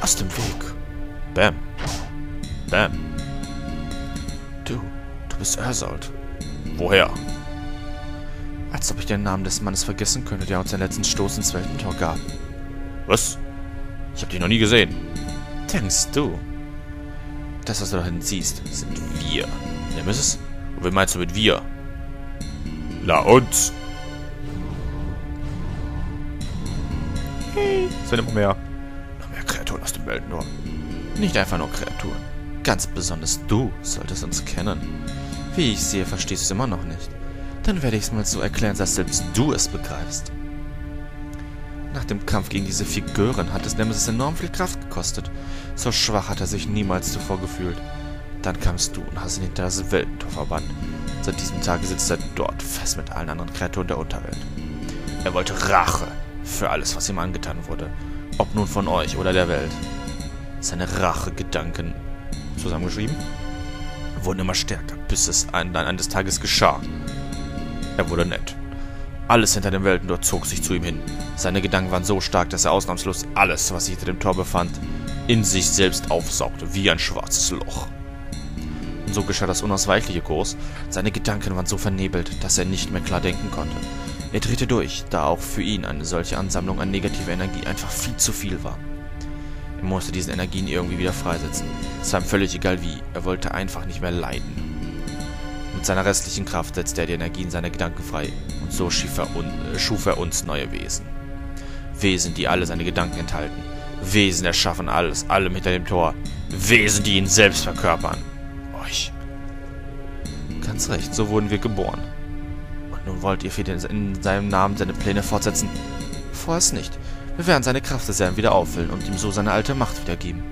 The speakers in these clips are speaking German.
Aus dem Weg. Bam. Bam. Du, du bist Ersold. Woher? Als ob ich den Namen des Mannes vergessen könnte, der uns den letzten Stoß ins Weltentor gab. Was? Ich habe dich noch nie gesehen. Denkst du? Das, was du da hinten siehst, sind wir. Nemesis? Und wen meinst du mit wir? Na uns! Hey, es sind immer mehr. Aus dem Weltentor. Nicht einfach nur Kreaturen. Ganz besonders du solltest uns kennen. Wie ich sehe, verstehst du es immer noch nicht. Dann werde ich es mal so erklären, dass selbst du es begreifst. Nach dem Kampf gegen diese Figuren hat es Nemesis enorm viel Kraft gekostet. So schwach hat er sich niemals zuvor gefühlt. Dann kamst du und hast ihn hinter das Weltentor verbannt. Seit diesem Tag sitzt er dort fest mit allen anderen Kreaturen der Unterwelt. Er wollte Rache für alles, was ihm angetan wurde. Ob nun von euch oder der Welt. Seine Rachegedanken, zusammengeschrieben, wurden immer stärker, bis es dann eines Tages geschah. Er wurde nett. Alles hinter dem Weltentor zog sich zu ihm hin. Seine Gedanken waren so stark, dass er ausnahmslos alles, was sich hinter dem Tor befand, in sich selbst aufsaugte, wie ein schwarzes Loch. Und so geschah das unausweichliche Kurs. Seine Gedanken waren so vernebelt, dass er nicht mehr klar denken konnte. Er drehte durch, da auch für ihn eine solche Ansammlung an negativer Energie einfach viel zu viel war. Er musste diese Energien irgendwie wieder freisetzen. Es war ihm völlig egal wie, er wollte einfach nicht mehr leiden. Mit seiner restlichen Kraft setzte er die Energien seiner Gedanken frei und so er äh, schuf er uns neue Wesen. Wesen, die alle seine Gedanken enthalten. Wesen erschaffen alles, allem hinter dem Tor. Wesen, die ihn selbst verkörpern. Euch. Ganz recht, so wurden wir geboren. Nun wollt ihr in seinem Namen seine Pläne fortsetzen? Vorerst nicht. Wir werden seine Kraftreserven wieder auffüllen und ihm so seine alte Macht wiedergeben.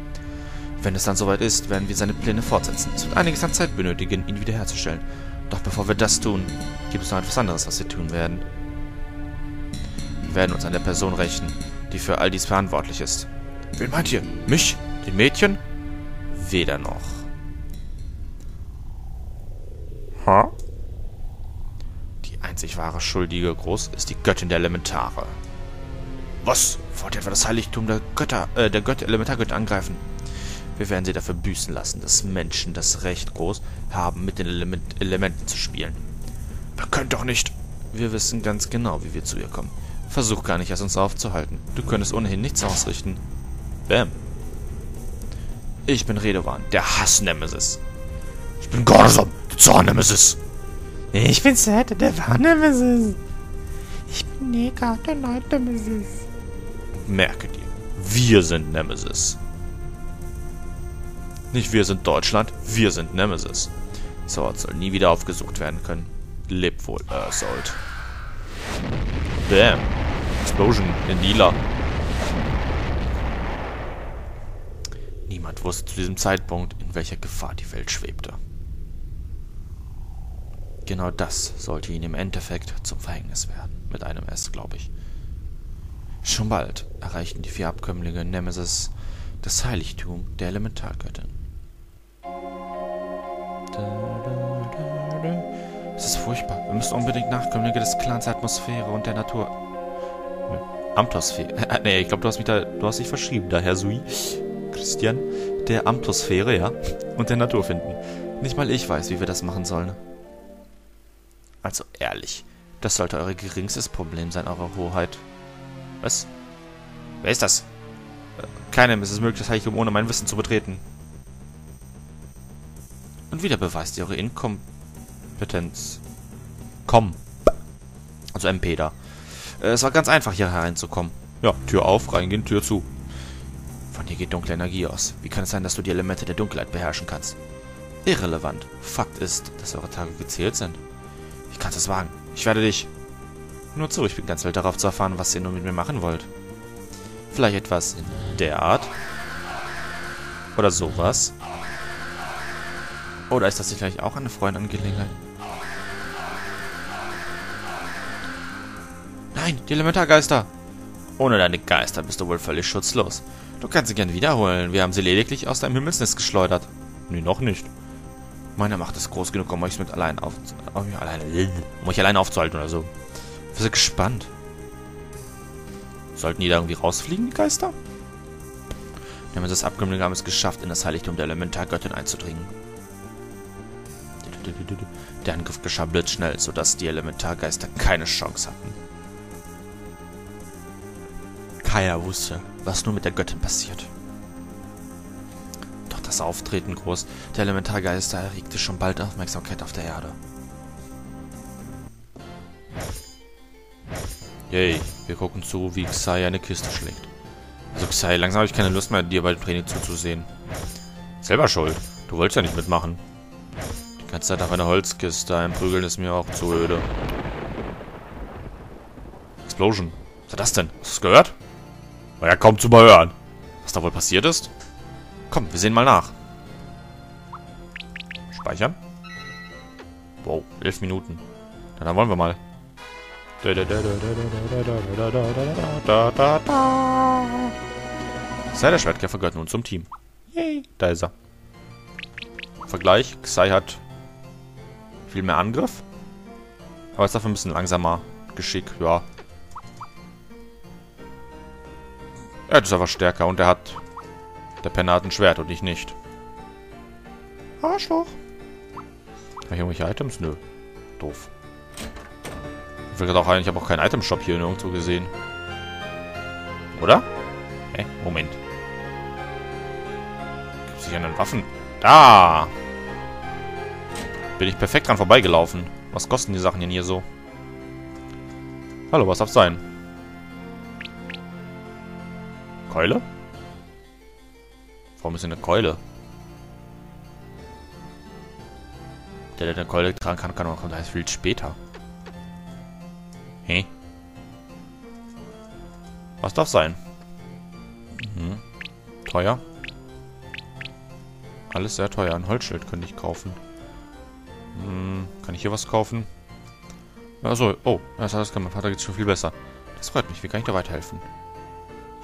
Wenn es dann soweit ist, werden wir seine Pläne fortsetzen. Es wird einiges an Zeit benötigen, ihn wiederherzustellen. Doch bevor wir das tun, gibt es noch etwas anderes, was wir tun werden. Wir werden uns an der Person rächen, die für all dies verantwortlich ist. Wen meint ihr? Mich? Den Mädchen? Weder noch. Ha? Einzig wahre Schuldige Groß ist die Göttin der Elementare. Was? Wollt ihr etwa das Heiligtum der Götter, äh, der Götter, Elementargötter angreifen? Wir werden sie dafür büßen lassen, dass Menschen das Recht groß haben, mit den Element Elementen zu spielen. Wir können doch nicht. Wir wissen ganz genau, wie wir zu ihr kommen. Versuch gar nicht, es uns aufzuhalten. Du könntest ohnehin nichts ausrichten. Bam. Ich bin Redovan, der Hass-Nemesis. Ich bin Gorsam, der Zorn-Nemesis. Ich bin Seth, der Warn-Nemesis. Ich bin Nika, der Neid-Nemesis. Merke dir, wir sind Nemesis. Nicht wir sind Deutschland, wir sind Nemesis. Sword soll nie wieder aufgesucht werden können. Leb wohl, Ersold. Bam. Explosion in lila. Niemand wusste zu diesem Zeitpunkt, in welcher Gefahr die Welt schwebte. Genau das sollte ihn im Endeffekt zum Verhängnis werden. Mit einem S, glaube ich. Schon bald erreichten die vier Abkömmlinge Nemesis das Heiligtum der Elementargöttin. Es ist furchtbar. Wir müssen unbedingt Nachkömmlinge des Clans der Atmosphäre und der Natur. Amtosphäre. nee, ich glaube, du hast mich da. Du hast dich verschrieben, da Herr Sui. Christian. Der Amtosphäre, ja. Und der Natur finden. Nicht mal ich weiß, wie wir das machen sollen. Also ehrlich. Das sollte euer geringstes Problem sein, eure Hoheit. Was? Wer ist das? Äh, keinem ist es möglich, das Heiligtum ohne mein Wissen zu betreten. Und wieder beweist ihr eure Inkompetenz. Komm. Also MP da. Äh, es war ganz einfach, hier hereinzukommen. Ja, Tür auf, reingehen, Tür zu. Von hier geht dunkle Energie aus. Wie kann es sein, dass du die Elemente der Dunkelheit beherrschen kannst? Irrelevant. Fakt ist, dass eure Tage gezählt sind. Wie kannst du es wagen? Ich werde dich... Nur zu, ich bin ganz wild darauf zu erfahren, was ihr nun mit mir machen wollt. Vielleicht etwas in der Art? Oder sowas? Oder ist das vielleicht auch eine Freundangelegenheit? Nein, die Elementargeister! Ohne deine Geister bist du wohl völlig schutzlos. Du kannst sie gern wiederholen. Wir haben sie lediglich aus deinem Himmelsnest geschleudert. Nee, noch nicht. Meine Macht ist groß genug, um euch mit allein auf, um, allein, um euch allein aufzuhalten oder so. Wir sind gespannt. Sollten die da irgendwie rausfliegen, die Geister? Nemesis Abkömmlinge haben es geschafft, in das Heiligtum der Elementargöttin einzudringen. Der Angriff geschah blitzschnell, sodass die Elementargeister keine Chance hatten. Kaya wusste, was nur mit der Göttin passiert. Das Auftreten groß der Elementargeister erregte schon bald Aufmerksamkeit auf der Erde. Yay, wir gucken zu, wie Xai eine Kiste schlägt. Also Xai, langsam habe ich keine Lust mehr, dir bei dem Training zuzusehen. Selber schuld. Du wolltest ja nicht mitmachen. Die ganze Zeit auf einer Holzkiste einprügeln ist mir auch zu öde. Explosion. Was war das denn? Hast du es gehört? War ja kaum zu überhören. Was da wohl passiert ist? Komm, wir sehen mal nach. Speichern. Wow, elf Minuten. Na, dann wollen wir mal. Sei der Schwertkämpfer gehört nun zum Team. Yay, da ist er. Vergleich, Xai hat viel mehr Angriff. Aber ist dafür ein bisschen langsamer. Geschick, ja. Er ist aber stärker und er hat... Der Penner hat ein Schwert und ich nicht. Arschloch. Habe ich irgendwelche Items? Nö. Doof. Ich will gerade auch ein, ich habe auch keinen Item-Shop hier nirgendwo gesehen. Oder? Hä? Moment. Gibt hier einen Waffen? Da! Bin ich perfekt dran vorbeigelaufen. Was kosten die Sachen denn hier so? Hallo, was darf sein? Keule? Warum ist hier eine Keule? Der, der eine Keule tragen kann, kann auch kommt viel später. Hä? Was darf sein? Mhm. Teuer. Alles sehr teuer. Ein Holzschild könnte ich kaufen. Hm, kann ich hier was kaufen? Achso, oh, das heißt, mein Vater geht schon viel besser. Das freut mich. Wie kann ich da weiterhelfen?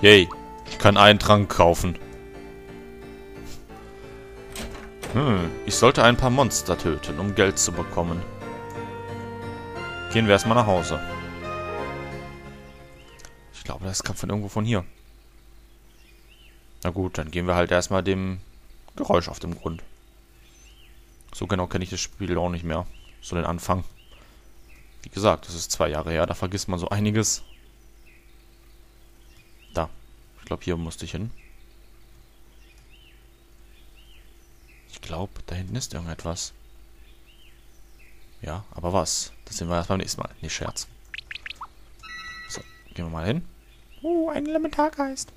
Yay. Ich kann einen Trank kaufen. Hm, ich sollte ein paar Monster töten, um Geld zu bekommen. Gehen wir erstmal nach Hause. Ich glaube, das kam von irgendwo von hier. Na gut, dann gehen wir halt erstmal dem Geräusch auf dem Grund. So genau kenne ich das Spiel auch nicht mehr. So den Anfang. Wie gesagt, das ist zwei Jahre her, da vergisst man so einiges. Da. Ich glaube, hier musste ich hin. Glaube, da hinten ist irgendetwas. Ja, aber was? Das sehen wir erst beim nächsten Mal. Nicht Scherz. So, gehen wir mal hin. Oh, ein Elementargeist.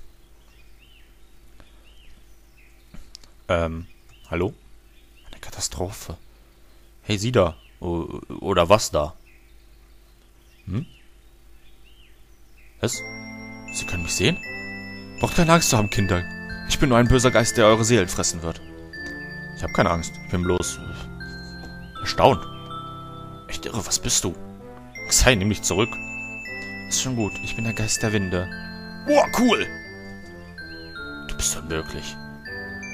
Ähm, hallo? Eine Katastrophe. Hey, Sie da. O oder was da? Hm? Was? Sie können mich sehen? Braucht keine Angst zu haben, Kinder. Ich bin nur ein böser Geist, der eure Seelen fressen wird. Ich habe keine Angst. Ich bin bloß... erstaunt. Echt irre, was bist du? Sei, nimm mich zurück. Ist schon gut, ich bin der Geist der Winde. Boah, cool! Du bist unmöglich.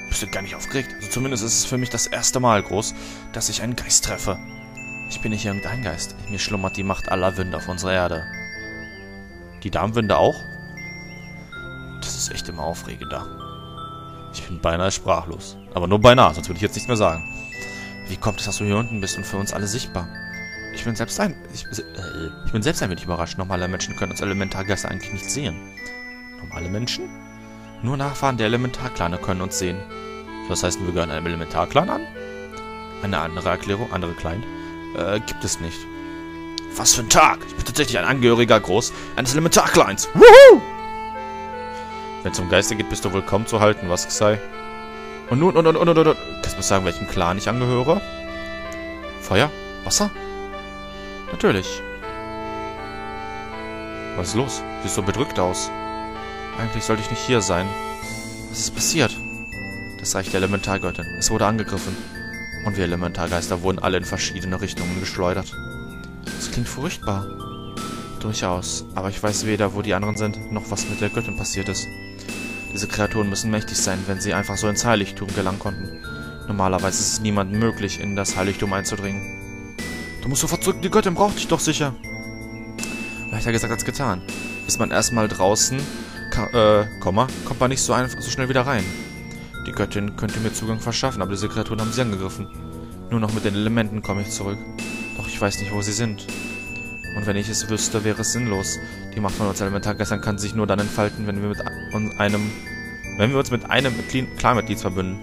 Bist du gar nicht aufgeregt? Also zumindest ist es für mich das erste Mal groß, dass ich einen Geist treffe. Ich bin nicht irgendein Geist. In mir schlummert die Macht aller Winde auf unserer Erde. Die Darmwinde auch? Das ist echt immer aufregender. Ich bin beinahe sprachlos. Aber nur beinahe, sonst würde ich jetzt nichts mehr sagen. Wie kommt es, dass du hier unten bist und für uns alle sichtbar? Ich bin selbst ein... Ich, äh, ich bin selbst ein wenig überrascht. Normale Menschen können uns Elementargeister eigentlich nicht sehen. Normale Menschen? Nur Nachfahren der Elementarklane können uns sehen. Was heißt, wir gehören einem Elementarclan an? Eine andere Erklärung, andere Klein, äh, gibt es nicht. Was für ein Tag! Ich bin tatsächlich ein Angehöriger groß eines Elementarclans. Wuhu! Wenn es um Geister geht, bist du wohl kaum zu halten, was sei. Und nun, und, und, und, und, und. Kannst du sagen, welchem Clan ich angehöre? Feuer? Wasser? Natürlich. Was ist los? Siehst so bedrückt aus. Eigentlich sollte ich nicht hier sein. Was ist passiert? Das Reich der Elementargöttin. Es wurde angegriffen. Und wir Elementargeister wurden alle in verschiedene Richtungen geschleudert. Das klingt furchtbar. Durchaus. Aber ich weiß weder, wo die anderen sind, noch was mit der Göttin passiert ist. Diese Kreaturen müssen mächtig sein, wenn sie einfach so ins Heiligtum gelangen konnten. Normalerweise ist es niemandem möglich, in das Heiligtum einzudringen. Du musst sofort zurück, die Göttin braucht dich doch sicher. Leichter gesagt als getan. Ist man erstmal draußen, äh, Komma, kommt man nicht so einfach so schnell wieder rein. Die Göttin könnte mir Zugang verschaffen, aber diese Kreaturen haben sie angegriffen. Nur noch mit den Elementen komme ich zurück. Doch ich weiß nicht, wo sie sind. Und wenn ich es wüsste, wäre es sinnlos. Die Macht von uns Elementargeistern kann sich nur dann entfalten, wenn wir mit einem wenn wir uns mit einem Clanmitglied verbünden.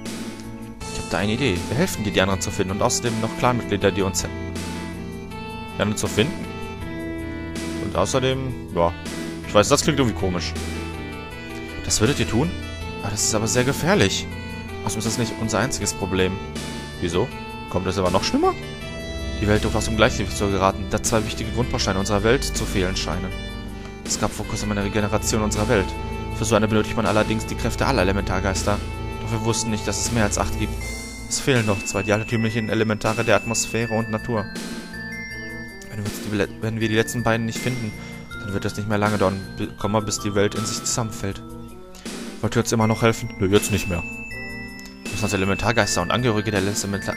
Ich habe da eine Idee. Wir helfen dir, die anderen zu finden und außerdem noch Clanmitglieder, die uns die anderen zu finden. Und außerdem, ja, ich weiß, das klingt irgendwie komisch. Das würdet ihr tun? Ah, das ist aber sehr gefährlich. Außerdem ist das nicht unser einziges Problem. Wieso? Kommt es aber noch schlimmer? Die Welt droht aus dem Gleichgewicht zu geraten, da zwei wichtige Grundbausteine unserer Welt zu fehlen scheinen. Es gab vor kurzem eine Regeneration unserer Welt. Für so eine benötigt man allerdings die Kräfte aller Elementargeister. Doch wir wussten nicht, dass es mehr als acht gibt. Es fehlen noch zwei, die altertümlichen Elementare der Atmosphäre und Natur. Wenn wir, die, wenn wir die letzten beiden nicht finden, dann wird es nicht mehr lange dauern, bis die Welt in sich zusammenfällt. Wollt ihr uns immer noch helfen? Nö, jetzt nicht mehr. Wir müssen als Elementargeister und Angehörige der, Elementar